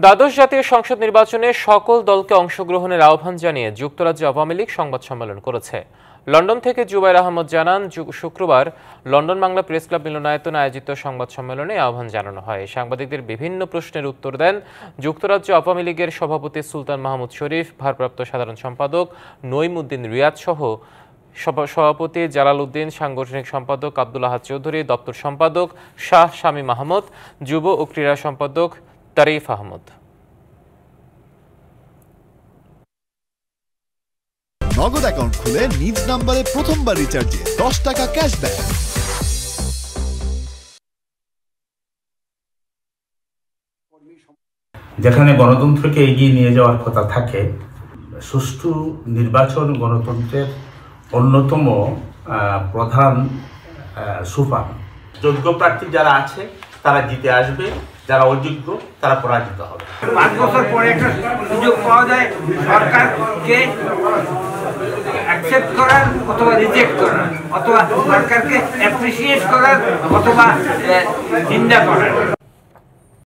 দ্বাদশ জাতীয় সংসদ নির্বাচনে সকল দলকে অংশগ্রহণের আহ্বান জানিয়ে যুক্তরাজ্য আওয়ামী লীগ সংবাদ সম্মেলন করেছে। লন্ডন থেকে জুবাইর আহমদ জানান শুক্রবার লন্ডন বাংলা প্রেস ক্লাব মিলনায়তনে আয়োজিত সংবাদ সম্মেলনে আহ্বান জানানো হয়। সাংবাদিকদের বিভিন্ন প্রশ্নের উত্তর দেন যুক্তরাজ্য আওয়ামী লীগের সভাপতি সুলতান মাহমুদ শরীফ, ভারপ্রাপ্ত সাধারণ সম্পাদক নইমুদ্দিন রিয়াদ সহ সভা- সভাপতি জালাল উদ্দিন, সাংগঠনিক সম্পাদক আব্দুল আহাদ চৌধুরী, দপ্তর সম্পাদক শাহ শামীম মাহমুদ যুব ও ক্রীড়া সম্পাদক তারিফ আহমদ। নগদ অ্যাকাউন্ট খুলে নিজ নাম্বারে প্রথমবার রিচার্জে দশ টাকা ক্যাশব্যাক যেখানে গণতন্ত্রকে এগিয়ে নিয়ে যাওয়ার কথা থাকে সুষ্ঠু নির্বাচন গণতন্ত্রের অন্যতম আহ, প্রধান আহ, সোপান যোগ্য প্রার্থী যারা আছে তারা জিতে আসবে। যারা অযোগ্য, তারা পরাজিত হবে। পাঁচ বছর পরে একটা সুযোগ পাওয়া যায়, সরকারকে অ্যাকসেপ্ট করার অথবা রিজেক্ট করার, অথবা সরকারকে অ্যাপ্রিসিয়েট করার, অথবা নিন্দা করার।